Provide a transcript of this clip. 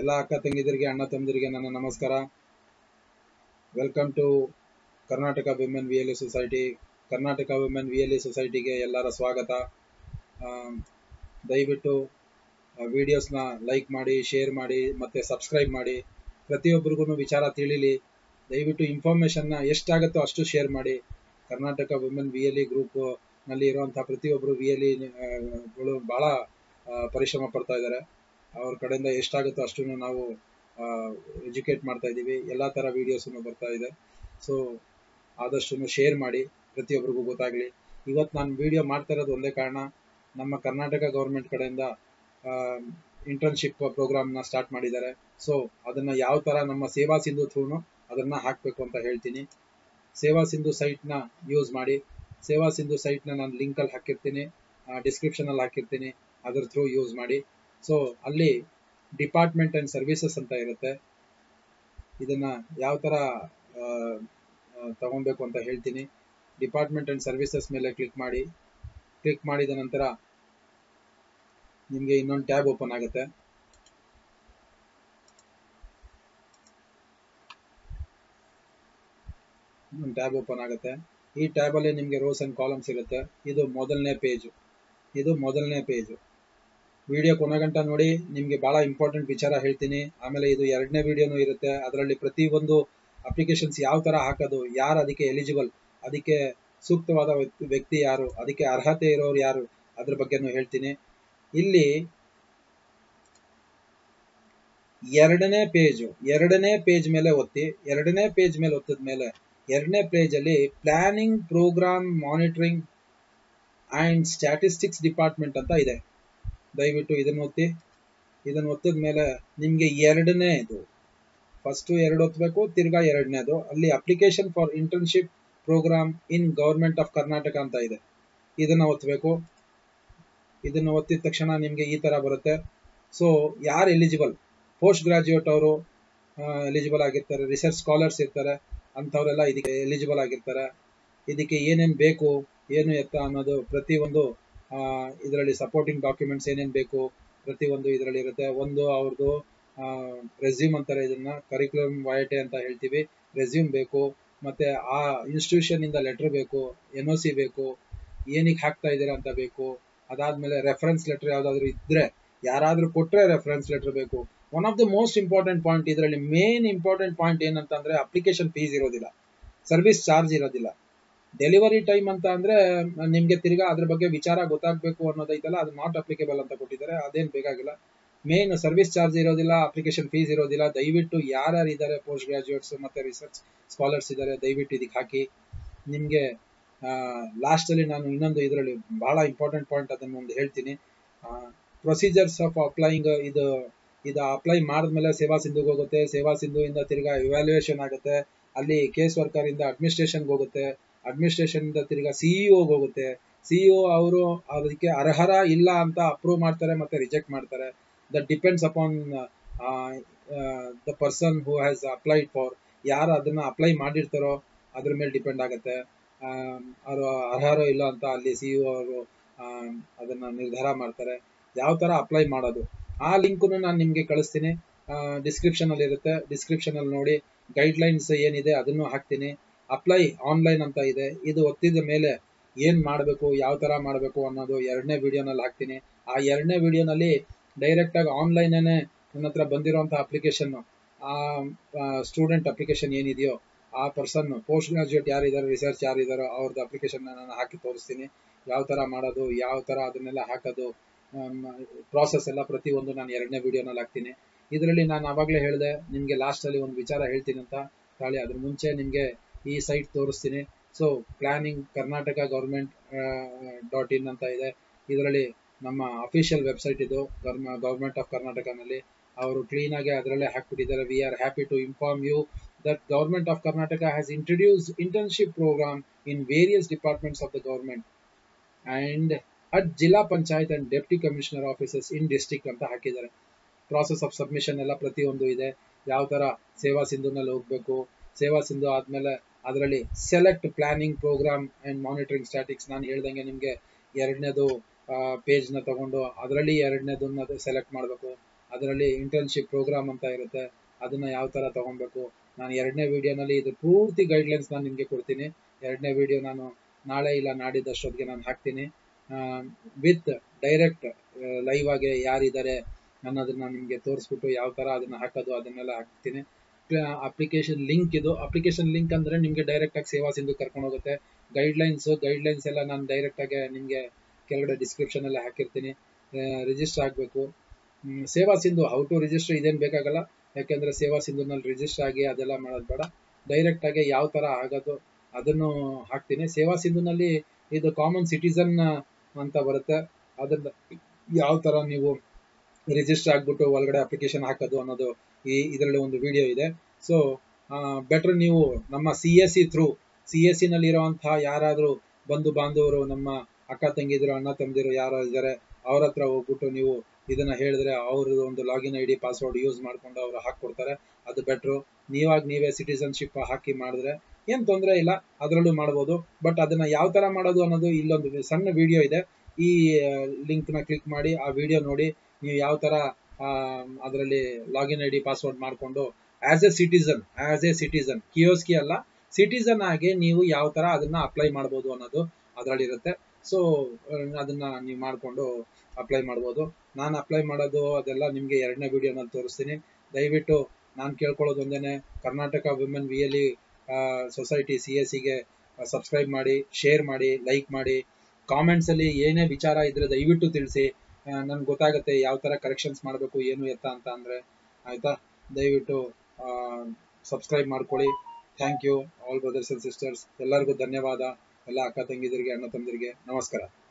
ಎಲ್ಲ ಅಕ್ಕ ತಂಗಿದರಿಗೆ, ಅಣ್ಣ ತಮ್ಮದಿರಿಗೆ ನನ್ನ ನಮಸ್ಕಾರ. Welcome to Karnataka women V L A society Karnataka women V L A ಸೊಸೈಟಿಗೆ ಎಲ್ಲರ ಸ್ವಾಗತ. ದಯವಿಟ್ಟು ವಿಡಿಯೋಸ್ನ ಲೈಕ್ ಮಾಡಿ ಶೇರ್ ಮಾಡಿ, ಮತ್ತು ಸಬ್ಸ್ಕ್ರೈಬ್ ಮಾಡಿ. ಪ್ರತಿಯೊಬ್ಬರಿಗೂ ವಿಚಾರ ತಿಳಿಲಿ. ದಯವಿಟ್ಟು ಇನ್ಫಾರ್ಮೇಷನ್ನ ಎಷ್ಟಾಗುತ್ತೋ ಅಷ್ಟು ಶೇರ್ ಮಾಡಿ. Karnataka women V L E ಗ್ರೂಪ್ನಲ್ಲಿ ನಲ್ಲಿ ಇರುವಂತಹ ಪ್ರತಿಯೊಬ್ಬರು ವಿ ಎಲ್ ಇಗಳು ಭಾಳ ಪರಿಶ್ರಮ ಪಡ್ತಾ ಇದ್ದಾರೆ. ಅವ್ರ ಕಡೆಯಿಂದ ಎಷ್ಟಾಗುತ್ತೋ ಅಷ್ಟು ನಾವು ಎಜುಕೇಟ್ ಮಾಡ್ತಾ ಇದ್ದೀವಿ. ಎಲ್ಲ ಥರ ವೀಡಿಯೋಸನ್ನು ಬರ್ತಾ ಇದೆ. ಸೊ ಆದಷ್ಟು ಶೇರ್ ಮಾಡಿ. ಪ್ರತಿಯೊಬ್ಬರಿಗೂ ಗೊತ್ತಾಗಲಿ. ಇವತ್ತು ನಾನು ವಿಡಿಯೋ ಮಾಡ್ತಾ ಇರೋದು ಒಂದೇ ಕಾರಣ, ನಮ್ಮ ಕರ್ನಾಟಕ ಗೌರ್ಮೆಂಟ್ ಕಡೆಯಿಂದ ಇಂಟರ್ನ್ಶಿಪ್ ಪ್ರೋಗ್ರಾಮ್ನ ಸ್ಟಾರ್ಟ್ ಮಾಡಿದ್ದಾರೆ. ಸೊ ಅದನ್ನು ಯಾವ ಥರ ನಮ್ಮ ಸೇವಾ ಸಿಂಧು ಥ್ರೂನು ಅದನ್ನು ಹಾಕಬೇಕು ಅಂತ ಹೇಳ್ತೀನಿ. ಸೇವಾ ಸಿಂಧು ಸೈಟ್ನ ಯೂಸ್ ಮಾಡಿ. ಸೇವಾ ಸಿಂಧು ಸೈಟ್ನ ನಾನು ಲಿಂಕಲ್ಲಿ ಹಾಕಿರ್ತೀನಿ. ಡಿಸ್ಕ್ರಿಪ್ಷನಲ್ಲಿ ಹಾಕಿರ್ತೀನಿ. ಅದ್ರ ಥ್ರೂ ಯೂಸ್ ಮಾಡಿ. ಸೊ ಅಲ್ಲಿ ಡಿಪಾರ್ಟ್ಮೆಂಟ್ ಆ್ಯಂಡ್ ಸರ್ವಿಸಸ್ ಅಂತ ಇರುತ್ತೆ. ಇದನ್ನ ಯಾವ ಥರ ತಗೊಬೇಕು ಅಂತ ಹೇಳ್ತೀನಿ. ಡಿಪಾರ್ಟ್ಮೆಂಟ್ ಆ್ಯಂಡ್ ಸರ್ವಿಸಸ್ ಮೇಲೆ ಕ್ಲಿಕ್ ಮಾಡಿ. ಕ್ಲಿಕ್ ಮಾಡಿದ ನಂತರ ನಿಮಗೆ ಇನ್ನೊಂದು ಟ್ಯಾಬ್ ಓಪನ್ ಆಗುತ್ತೆ. ಇನ್ನೊಂದು ಟ್ಯಾಬ್ ಓಪನ್ ಆಗುತ್ತೆ. ಈ ಟ್ಯಾಬಲ್ಲಿ ನಿಮಗೆ ರೋಸ್ ಆ್ಯಂಡ್ ಕಾಲಮ್ಸ್ ಇರುತ್ತೆ. ಇದು ಮೊದಲನೇ ಪೇಜು ಇದು ಮೊದಲನೇ ಪೇಜು ವಿಡಿಯೋ ಕೊನೆಗಂಟ ನೋಡಿ, ನಿಮಗೆ ಭಾಳ ಇಂಪಾರ್ಟೆಂಟ್ ವಿಚಾರ ಹೇಳ್ತೀನಿ. ಆಮೇಲೆ ಇದು ಎರಡನೇ ವಿಡಿಯೋನೂ ಇರುತ್ತೆ. ಅದರಲ್ಲಿ ಒಂದು ಅಪ್ಲಿಕೇಶನ್ಸ್ ಯಾವ ತರ ಹಾಕೋದು, ಯಾರು ಅದಕ್ಕೆ ಎಲಿಜಿಬಲ್ ಅದಕ್ಕೆ ಸೂಕ್ತವಾದ ವ್ಯಕ್ತಿ- ಯಾರು, ಅದಕ್ಕೆ ಅರ್ಹತೆ ಇರೋರು ಯಾರು, ಅದ್ರ ಬಗ್ಗೆನೂ ಹೇಳ್ತೀನಿ. ಇಲ್ಲಿ ಎರಡನೇ ಪೇಜು ಎರಡನೇ ಪೇಜ್ ಮೇಲೆ ಒತ್ತಿ, ಎರಡನೇ ಪೇಜ್ ಮೇಲೆ ಒತ್ತಿದ ಮೇಲೆ ಎರಡನೇ ಪೇಜಲ್ಲಿ planning program monitoring and statistics department ಅಂತ ಇದೆ. ದಯವಿಟ್ಟು ಇದನ್ನು ಒತ್ತಿ ಇದನ್ನು ಒತ್ತಿದ ಮೇಲೆ ನಿಮಗೆ ಎರಡನೇ ಇದು. ಫಸ್ಟು ಎರಡು ಒತ್ತಬೇಕು ತಿರ್ಗಾ ಎರಡನೇದು. ಅಲ್ಲಿ application for internship program in government of Karnataka ಅಂತ ಇದೆ. ಇದನ್ನು ಒತ್ತಬೇಕು ಇದನ್ನು ಒತ್ತಿದ ತಕ್ಷಣ ನಿಮಗೆ ಈ ಥರ ಬರುತ್ತೆ. ಸೊ ಯಾರು ಎಲಿಜಿಬಲ್ ಪೋಸ್ಟ್ ಗ್ರಾಜ್ಯುಯೇಟ್ ಅವರು ಎಲಿಜಿಬಲ್ ಆಗಿರ್ತಾರೆ. ರಿಸರ್ಚ್ ಸ್ಕಾಲರ್ಸ್ ಇರ್ತಾರೆ. ಅಂಥವರೆಲ್ಲ ಇದಕ್ಕೆ ಎಲಿಜಿಬಲ್ ಆಗಿರ್ತಾರೆ. ಇದಕ್ಕೆ ಏನೇನು ಬೇಕು, ಏನು ಎತ್ತ ಅನ್ನೋದು ಪ್ರತಿಯೊಂದು ಇದರಲ್ಲಿ ಸಪೋರ್ಟಿಂಗ್ ಡಾಕ್ಯುಮೆಂಟ್ಸ್ ಏನೇನು ಬೇಕು ಪ್ರತಿಯೊಂದು ಇದರಲ್ಲಿ ಇರುತ್ತೆ. ಒಂದು ಅವ್ರದ್ದು ರೆಸ್ಯೂಮ್ ಅಂತಾರೆ ಇದನ್ನ ಕರಿಕ್ಯುಲಮ್ ವಾಯಟೆ ಅಂತ ಹೇಳ್ತೀವಿ. ರೆಸ್ಯೂಮ್ ಬೇಕು, ಮತ್ತೆ ಆ ಇನ್ಸ್ಟಿಟ್ಯೂಷನ್ ಇಂದ ಲೆಟರ್ ಬೇಕು ಎನ್ ಒ ಸಿ ಬೇಕು ಏನಕ್ಕೆ ಹಾಕ್ತಾ ಇದ್ದೀರಾ ಅಂತ ಬೇಕು, ಅದಾದ್ಮೇಲೆ ರೆಫರೆನ್ಸ್ ಲೆಟರ್ ಯಾವ್ದಾದ್ರು ಇದ್ರೆ, ಯಾರಾದ್ರೂ ಕೊಟ್ಟರೆ ರೆಫರೆನ್ಸ್ ಲೆಟರ್ ಬೇಕು. One of the most important point ಇದರಲ್ಲಿ ಮೇನ್ ಇಂಪಾರ್ಟೆಂಟ್ ಪಾಯಿಂಟ್ ಏನಂತಂದ್ರೆ ಅಪ್ಲಿಕೇಶನ್ ಫೀಸ್ ಇರೋದಿಲ್ಲ. ಸರ್ವಿಸ್ ಚಾರ್ಜ್ ಇರೋದಿಲ್ಲ. ಡೆಲಿವರಿ ಟೈಮ್ ಅಂತ ಅಂದ್ರೆ, ನಿಮ್ಗೆ ತಿರ್ಗಾ ಅದ್ರ ಬಗ್ಗೆ ವಿಚಾರ ಗೊತ್ತಾಗ್ಬೇಕು ಅನ್ನೋದೈತಲ್ಲ ಅದು ನಾಟ್ ಅಪ್ಲಿಕೇಬಲ್ ಅಂತ ಕೊಟ್ಟಿದ್ದಾರೆ, ಅದೇನ್ ಬೇಕಾಗಿಲ್ಲ ಮೇನ್ ಸರ್ವಿಸ್ ಚಾರ್ಜ್ ಇರೋದಿಲ್ಲ ಅಪ್ಲಿಕೇಶನ್ ಫೀಸ್ ಇರೋದಿಲ್ಲ, ದಯವಿಟ್ಟು ಯಾರ್ಯಾರು ಇದ್ದಾರೆ ಪೋಸ್ಟ್ ಗ್ರಾಜುಯೇಟ್ಸ್ ಮತ್ತೆ ರಿಸರ್ಚ್ ಸ್ಕಾಲರ್ಸ್ ಇದ್ದಾರೆ ದಯವಿಟ್ಟು ಇದಕ್ಕೆ ಹಾಕಿ. ನಿಮಗೆ ಲಾಸ್ಟ್ ಅಲ್ಲಿ ನಾನು ಇನ್ನೊಂದು ಇದರಲ್ಲಿ ಬಹಳ ಇಂಪಾರ್ಟೆಂಟ್ ಪಾಯಿಂಟ್ ಅದನ್ನು ಒಂದು ಹೇಳ್ತೀನಿ. ಪ್ರೊಸೀಜರ್ಸ್ ಆಫ್ ಅಪ್ಲೈಯಿಂಗ್ ಇದು ಇದು ಅಪ್ಲೈ ಮಾಡಿದ್ಮೇಲೆ ಸೇವಾ ಸಿಂಧುಗೆ ಹೋಗುತ್ತೆ, ಸೇವಾ ಸಿಂಧುವಿಂದ ತಿರ್ಗಾ ಇವ್ಯಾಲ್ಯೂಯೇಷನ್ ಆಗುತ್ತೆ, ಅಲ್ಲಿ ಕೇಸ್ ವರ್ಕರ್ ಇಂದ ಅಡ್ಮಿನಿಸ್ಟ್ರೇಷನ್ಗೆ ಹೋಗುತ್ತೆ. ಅಡ್ಮಿನಿಸ್ಟ್ರೇಷನ್ ಇಂದ ತಿರ್ಗಾ ಸಿಇಒಗೆ ಹೋಗುತ್ತೆ. ಸಿಇಒ ಅವರು ಅದಕ್ಕೆ ಅರ್ಹರ ಇಲ್ಲ ಅಂತ ಅಪ್ರೂವ್ ಮಾಡ್ತಾರೆ ಮತ್ತೆ ರಿಜೆಕ್ಟ್ ಮಾಡ್ತಾರೆ. That depends upon the person who has applied for ಯಾರು ಅದನ್ನ ಅಪ್ಲೈ ಮಾಡಿರ್ತಾರೋ ಅದ್ರ ಮೇಲೆ ಡಿಪೆಂಡ್ ಆಗುತ್ತೆ. ಅವರು ಅರ್ಹರೋ ಇಲ್ಲ ಅಂತ ಅಲ್ಲಿ ಸಿಇಒ ಅವರು ಅದನ್ನ ನಿರ್ಧಾರ ಮಾಡ್ತಾರೆ. ಯಾವ ತರ ಅಪ್ಲೈ ಮಾಡೋದು. ಆ ಲಿಂಕ್ನು ನಾನು ನಿಮಗೆ ಕಳಿಸ್ತೀನಿ. ಡಿಸ್ಕ್ರಿಪ್ಷನ್ ಅಲ್ಲಿ ಇರುತ್ತೆ. ಡಿಸ್ಕ್ರಿಪ್ಷನ್ ಅಲ್ಲಿ ನೋಡಿ. ಗೈಡ್ ಲೈನ್ಸ್ ಏನಿದೆ ಅದನ್ನು ಹಾಕ್ತೀನಿ. ಅಪ್ಲೈ ಆನ್ಲೈನ್ ಅಂತ ಇದೆ. ಇದು ಒತ್ತಿದ ಮೇಲೆ ಏನ್ ಮಾಡಬೇಕು, ಯಾವ ತರ ಮಾಡಬೇಕು ಅನ್ನೋದು ಎರಡನೇ ವಿಡಿಯೋನಲ್ಲಿ ಹಾಕ್ತೀನಿ. ಆ ಎರಡನೇ ವಿಡಿಯೋನಲ್ಲಿ ಡೈರೆಕ್ಟ್ ಆಗಿ ಆನ್ಲೈನ್ ನನ್ನ ಹತ್ರ ಬಂದಿರೋಂಥ ಅಪ್ಲಿಕೇಶನ್ ಆ ಸ್ಟೂಡೆಂಟ್ ಅಪ್ಲಿಕೇಶನ್ ಏನಿದೆಯೋ, ಆ ಪರ್ಸನ್ ಪೋಸ್ಟ್ ಗ್ರಾಜುಯೇಟ್ ಯಾರಿದ್ದಾರೆ ರಿಸರ್ಚ್ ಯಾರಿದ್ದಾರೋ ಅವ್ರದ್ದು ಅಪ್ಲಿಕೇಶನ್ ನಾನು ಹಾಕಿ ತೋರಿಸ್ತೀನಿ. ಯಾವ ತರ ಮಾಡೋದು, ಯಾವ ತರ ಅದನ್ನೆಲ್ಲ ಹಾಕೋದು ಪ್ರಾಸೆಸ್ ಎಲ್ಲ ಪ್ರತಿಯೊಂದು ನಾನು ಎರಡನೇ ವಿಡಿಯೋನಲ್ಲಿ ಹಾಕ್ತೀನಿ. ಇದರಲ್ಲಿ ನಾನು ಆವಾಗಲೇ ಹೇಳಿದೆ, ನಿಮಗೆ ಲಾಸ್ಟಲ್ಲಿ ಒಂದು ವಿಚಾರ ಹೇಳ್ತೀನಿ ಅಂತ. ತಾಳಿ ಅದ್ರ ಮುಂಚೆ ನಿಮಗೆ ಈ ಸೈಟ್ ತೋರಿಸ್ತೀನಿ. So planning Karnataka government dot in ಅಂತ ಇದೆ. ಇದರಲ್ಲಿ ನಮ್ಮ ಅಫಿಷಿಯಲ್ ವೆಬ್ಸೈಟ್ ಇದು ಗೌರ್ಮೆಂಟ್ ಆಫ್ ಕರ್ನಾಟಕನಲ್ಲಿ ಅವರು ಕ್ಲೀನಾಗಿ ಅದರಲ್ಲೇ ಹಾಕ್ಬಿಟ್ಟಿದ್ದಾರೆ. We are happy to inform you that government of Karnataka has introduce internship program in various departments of the government and at zilla panchayat and deputy commissioner offices in district ಅಂತ ಹಾಕಿದ್ದಾರೆ. Process of submission ಎಲ್ಲ ಪ್ರತಿಯೊಂದು ಇದೆ. ಯಾವ ತರ ಸೇವಾ ಸಿಂಧುನಲ್ಲಿ ಹೋಗ್ಬೇಕು, ಸೇವಾ ಸಿಂಧು ಆದ್ಮೇಲೆ ಅದರಲ್ಲಿ select planning program and monitoring statics ನಾನು ಹೇಳ್ದಂಗೆ ನಿಮಗೆ ಎರಡನೇದು ಪೇಜ್ನ ತಗೊಂಡು ಅದರಲ್ಲಿ ಎರಡನೇದನ್ನ ಸೆಲೆಕ್ಟ್ ಮಾಡಬೇಕು. ಅದರಲ್ಲಿ ಇಂಟರ್ನ್ಶಿಪ್ ಪ್ರೋಗ್ರಾಮ್ ಅಂತ ಇರುತ್ತೆ, ಅದನ್ನು ಯಾವ ಥರ ತೊಗೊಬೇಕು ನಾನು ಎರಡನೇ ವಿಡಿಯೋನಲ್ಲಿ ಇದು ಪೂರ್ತಿ ಗೈಡ್ಲೈನ್ಸ್ ನಾನು ನಿಮಗೆ ಕೊಡ್ತೀನಿ. ಎರಡನೇ ವಿಡಿಯೋ ನಾನು ನಾಳೆ ಇಲ್ಲ ನಾಡಿದ್ದಷ್ಟೊತ್ತಿಗೆ ನಾನು ಹಾಕ್ತೀನಿ. ವಿತ್ ಡೈರೆಕ್ಟ್ ಲೈವ್ ಆಗಿ ಯಾರಿದ್ದಾರೆ ಅನ್ನೋದನ್ನ ನಿಮಗೆ ತೋರಿಸ್ಬಿಟ್ಟು ಯಾವ ಥರ ಅದನ್ನ ಹಾಕೋದು ಅದನ್ನೆಲ್ಲ ಹಾಕ್ತೀನಿ. ಅಪ್ಲಿಕೇಶನ್ ಲಿಂಕ್ ಇದು. ಅಪ್ಲಿಕೇಶನ್ ಲಿಂಕ್ ಅಂದ್ರೆ ನಿಮಗೆ ಡೈರೆಕ್ಟ್ ಆಗಿ ಸೇವಾ ಸಿಂಧು ಕರ್ಕೊಂಡು ಹೋಗುತ್ತೆ. ಗೈಡ್ಲೈನ್ಸ್ ಗೈಡ್ಲೈನ್ಸ್ ಎಲ್ಲ ನಾನು ಡೈರೆಕ್ಟ್ ಆಗಿ ನಿಮಗೆ ಕೆಳಗಡೆ ಡಿಸ್ಕ್ರಿಪ್ಷನ್ ಅಲ್ಲಿ ಹಾಕಿರ್ತೀನಿ. ರಿಜಿಸ್ಟರ್ ಆಗಬೇಕು. ಸೇವಾ ಸಿಂಧು ಹೌ ಟು ರಿಜಿಸ್ಟರ್ ಇದೇನು ಬೇಕಾಗಲ್ಲ. ಯಾಕೆಂದ್ರೆ ಸೇವಾ ಸಿಂಧುನಲ್ಲಿ ರಿಜಿಸ್ಟರ್ ಆಗಿ ಅದೆಲ್ಲ ಮಾಡೋದು ಬೇಡ. ಡೈರೆಕ್ಟ್ ಆಗಿ ಯಾವ ತರ ಆಗೋದು ಅದನ್ನು ಹಾಕ್ತೀನಿ. ಸೇವಾ ಸಿಂಧುನಲ್ಲಿ ಇದು ಕಾಮನ್ ಸಿಟಿಸನ್ ಅಂತ ಬರುತ್ತೆ. ಅದನ್ನ ಯಾವ ತರ ನೀವು ರಿಜಿಸ್ಟರ್ ಆಗ್ಬಿಟ್ಟು ಒಳಗಡೆ ಅಪ್ಲಿಕೇಶನ್ ಹಾಕೋದು ಅನ್ನೋದು ಈ ಇದರಲ್ಲಿ ಒಂದು ವಿಡಿಯೋ ಇದೆ. ಸೊ ಬೆಟರ್ ನೀವು ನಮ್ಮ C S C through C S C ನಲ್ಲಿ ಇರುವಂತಹ ಯಾರಾದರೂ ಬಂಧು ಬಾಂಧವರು, ನಮ್ಮ ಅಕ್ಕ ತಂಗಿದ್ರು, ಅಣ್ಣ ತಂಗಿದ್ರು ಯಾರು ಇದ್ದಾರೆ, ಅವ್ರ ಹತ್ರ ಹೋಗ್ಬಿಟ್ಟು ನೀವು ಇದನ್ನ ಹೇಳಿದ್ರೆ ಅವ್ರದ್ದು ಒಂದು login I D password use ಮಾಡ್ಕೊಂಡು ಅವ್ರು ಹಾಕ್ಕೊಡ್ತಾರೆ. ಅದು ಬೆಟ್ರು ನೀವಾಗಿ ನೀವೇ ಸಿಟಿಸನ್ಶಿಪ್ ಹಾಕಿ ಮಾಡಿದ್ರೆ ಏನ್ ತೊಂದರೆ ಇಲ್ಲ, ಅದರಲ್ಲೂ ಮಾಡ್ಬೋದು. ಬಟ್ ಅದನ್ನ ಯಾವ ತರ ಮಾಡೋದು ಅನ್ನೋದು ಇಲ್ಲೊಂದು ಸಣ್ಣ ವಿಡಿಯೋ ಇದೆ. ಈ ಲಿಂಕ್ನ ಕ್ಲಿಕ್ ಮಾಡಿ, ಆ ವಿಡಿಯೋ ನೋಡಿ, ನೀವು ಯಾವ ತರ ಅದರಲ್ಲಿ ಲಾಗಿನ್ ಐ ಡಿ ಪಾಸ್ವರ್ಡ್ ಮಾಡಿಕೊಂಡು as a citizen as a citizen kiosk ಅಲ್ಲ ಸಿಟಿಸನ್ ಆಗಿ ನೀವು ಯಾವ ತರ ಅದನ್ನ ಅಪ್ಲೈ ಮಾಡ್ಬೋದು ಅನ್ನೋದು ಅದರಲ್ಲಿ ಇರುತ್ತೆ. ಸೊ ಅದನ್ನ ನೀವು ಮಾಡಿಕೊಂಡು ಅಪ್ಲೈ ಮಾಡ್ಬೋದು. ನಾನು ಅಪ್ಲೈ ಮಾಡೋದು, ಅದೆಲ್ಲ ನಿಮಗೆ ಎರಡನೇ ವಿಡಿಯೋನಲ್ಲಿ ತೋರಿಸ್ತೀನಿ. ದಯವಿಟ್ಟು ನಾನು ಕೇಳ್ಕೊಳ್ಳೋದು ಒಂದೇನೆ, Karnataka women V L society C S ಸಿಗೆ ಸಬ್ಸ್ಕ್ರೈಬ್ ಮಾಡಿ ಶೇರ್ ಮಾಡಿ ಲೈಕ್ ಮಾಡಿ ಕಾಮೆಂಟ್ಸ್ ಅಲ್ಲಿ ಏನೇ ವಿಚಾರ ಇದ್ರೆ ದಯವಿಟ್ಟು ತಿಳಿಸಿ. ನನ್ಗೆ ಗೊತ್ತಾಗುತ್ತೆ ಯಾವ ತರ ಕರೆಕ್ಷನ್ಸ್ ಮಾಡಬೇಕು, ಏನು ಎತ್ತ ಅಂತ ಅಂದ್ರೆ. ಆಯ್ತಾ? ದಯವಿಟ್ಟು ಸಬ್ಸ್ಕ್ರೈಬ್ ಮಾಡ್ಕೊಳ್ಳಿ. Thank you all brothers and sisters ಎಲ್ಲರಿಗೂ ಧನ್ಯವಾದ. ಎಲ್ಲ ಅಕ್ಕ ತಂಗಿದಿರಿಗೆ, ಅಣ್ಣ ತಮ್ಮದಿರಿಗೆ. ನಮಸ್ಕಾರ.